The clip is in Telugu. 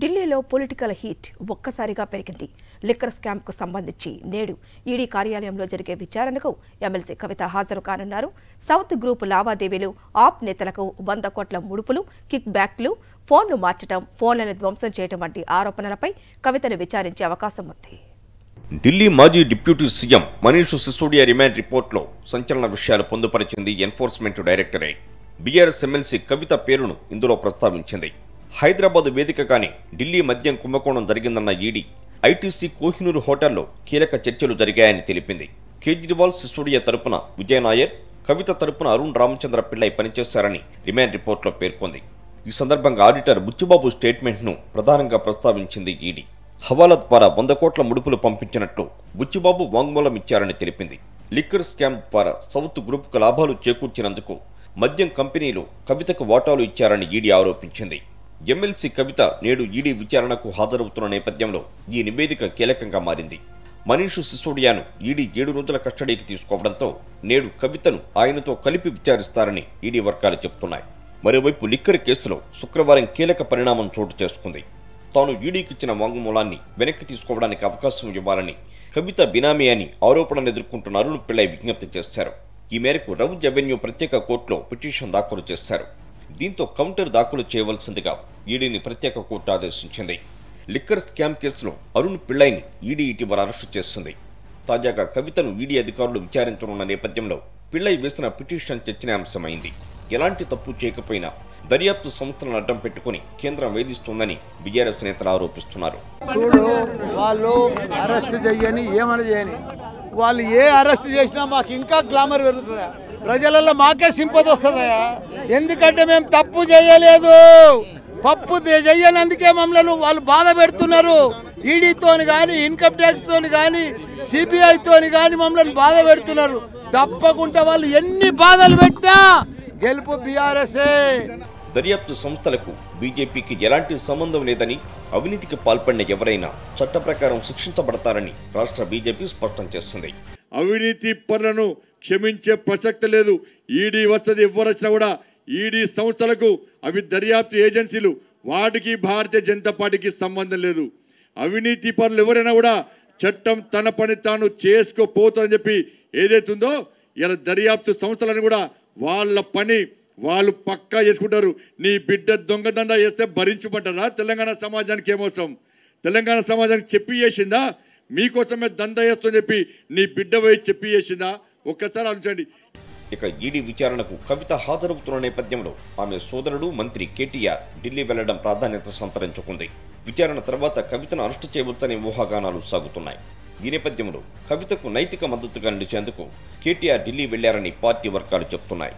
ఢిల్లీలో పొలిటికల్ హీట్ ఒక్కసారిగా పెరిగింది. లిక్కర్ స్కామ్కు సంబంధించి నేడు ఈడీ కార్యాలయంలో జరిగే విచారణకు ఎమ్మెల్సీ కవిత హాజరు కానున్నారు. సౌత్ గ్రూప్ లావాదేవీలు ఆప్ నేతలకు వంద కోట్ల ముడుపులు కిక్ బ్యాక్లు ఫోన్లు మార్చడం ఫోన్లను ధ్వంసం చేయడం వంటి ఆరోపణలపై కవితను విచారించే అవకాశం ఉంది. ఢిల్లీ మాజీ deputy CM Manish Sisodia remand రిపోర్ట్లో సంచలన విషయాలు పొందుపరిచింది enforcement directorate BRS MLC Kavitha పేరును ఇందులో ప్రస్తావించింది. హైదరాబాద్ వేదికగానే ఢిల్లీ మద్యం కుంభకోణం జరిగిందన్న ఈడీ ఐటీసీ కోహినూరు హోటల్లో కీలక చర్చలు జరిగాయని తెలిపింది. కేజ్రీవాల్ సిసోడియా తరపున విజయ్ నాయర్ కవిత తరపున అరుణ్ రామచంద్ర పిల్లై పనిచేశారని రిమాండ్ రిపోర్ట్లో పేర్కొంది. ఈ సందర్భంగా ఆడిటర్ బుచ్చిబాబు స్టేట్మెంట్ను ప్రధానంగా ప్రస్తావించింది ఈడీ. హవాలా ద్వారా వంద కోట్ల ముడుపులు పంపించినట్లు బుచ్చిబాబు వాంగ్మూలం ఇచ్చారని తెలిపింది. లిక్కర్ స్కామ్ ద్వారా సౌత్ గ్రూప్కు లాభాలు చేకూర్చినందుకు మద్యం కంపెనీలు కవితకు వాటాలు ఇచ్చారని ఈడీ ఆరోపించింది. ఎమ్మెల్సీ కవిత నేడు ఈడీ విచారణకు హాజరవుతున్న నేపథ్యంలో ఈ నివేదిక కీలకంగా మారింది. మనీష్ సిసోడియాను ఈడీ ఏడు రోజుల కస్టడీకి తీసుకోవడంతో నేడు కవితను ఆయనతో కలిపి విచారిస్తారని ఈడీ వర్గాలు చెబుతున్నాయి. మరోవైపు లిక్కర్ కేసులో శుక్రవారం కీలక పరిణామం చోటు చేసుకుంది. తాను ఈడీకి ఇచ్చిన వాంగ్మూలాన్ని వెనక్కి తీసుకోవడానికి అవకాశం ఇవ్వాలని కవిత బినామీ అని ఆరోపణలు ఎదుర్కొంటున్న అరుణ్ పిళ్ళై విజ్ఞప్తి చేశారు. ఈ మేరకు రౌజ్ అవెన్యూ ప్రత్యేక కోర్టులో పిటిషన్ దాఖలు చేశారు. దీంతో కౌంటర్ దాఖలు చేయవలసిందిగా ఈడీని ప్రత్యేక కోర్టు ఆదేశించింది. లిక్కర్ స్కామ్ కేసులో అరుణ్ పిళ్ళైని ఈడీ ఇటీవల అరెస్టు చేస్తుంది తాజాగా కవితను ఈడీ అధికారులు విచారించనున్న నేపథ్యంలో పిళ్ళై వేసిన పిటిషన్ చర్చనీయాంశమైంది. ఎలాంటి తప్పు చేయకపోయినా దర్యాప్తు సంస్థలను అడ్డం పెట్టుకుని కేంద్రం వేధిస్తోందని బీఆర్ఎస్ నేతలు ఆరోపిస్తున్నారు. చూడు వాళ్ళు అరెస్ట్ చేయని ఏమని చేయని? వాళ్ళు ఏ అరెస్ట్ చేసినా మాకు ఇంకా గ్లామర్ పెరుగుతుందా? ప్రజలలో మాకే సింపతి వస్తుందా? ఎందుకంటే మేము తప్పు చేయలేదు. పప్పు చేయనందుకే చెయ్యనందుకే మమ్మల్ని వాళ్ళు బాధ పెడుతున్నారు. ఈడీతోని కానీ ఇన్కమ్ ట్యాక్స్తోని కానీ సిబిఐతోని కానీ మమ్మల్ని బాధ పెడుతున్నారు. తప్పకుండా వాళ్ళు ఎన్ని బాధలు పెట్టినా గెలుపు బీఆర్ఎస్ఏ. దర్యాప్తు సంస్థలకు బీజేపీకి ఎలాంటి సంబంధం లేదని అవినీతికి పాల్పడిన ఎవరైనా చట్ట ప్రకారం శిక్షించబడతారని రాష్ట్ర బీజేపీ స్పష్టం చేస్తుంది. అవినీతి పనులను క్షమించే ప్రసక్తి లేదు. ఈడీ వసతి ఎవరు కూడా ఈడీ సంస్థలకు అవి దర్యాప్తు ఏజెన్సీలు వాటికి భారతీయ జనతా పార్టీకి సంబంధం లేదు. అవినీతి పనులు ఎవరైనా కూడా చట్టం తన పని తాను చేసుకోపోతుందని చెప్పి ఏదైతుందో ఇలా దర్యాప్తు సంస్థలను కూడా వాళ్ళ పని వాళ్ళు పక్కా చేసుకుంటారు. నీ బిడ్డ దొంగదండ చేస్తే భరించబడ్డరా తెలంగాణ సమాజానికి ఏమవసరం తెలంగాణ సమాజానికి చెప్పి చేసిందా? మీకోసమే దంద చేస్తుందని చెప్పి నీ బిడ్డ పోయి చెప్పి చేసిందా? ఒక్కసారి ఆలోచించండి. ఇక ఈడీ విచారణకు కవిత హాజరవుతున్న నేపథ్యంలో ఆమె సోదరుడు మంత్రి కేటీఆర్ ఢిల్లీ వెళ్ళడం ప్రాధాన్యత సంతరించుకుంది. విచారణ తర్వాత కవితను అరెస్టు చేయవచ్చనే ఊహాగానాలు సాగుతున్నాయి. ఈ నేపథ్యంలో కవితకు నైతిక మద్దతుగా నిలిచేందుకు కేటీఆర్ ఢిల్లీ వెళ్ళారని పార్టీ వర్గాలు చెబుతున్నాయి